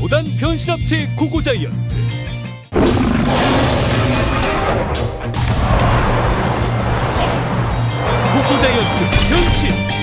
5단 변신합체 고고자이언트 고고자이언트 변신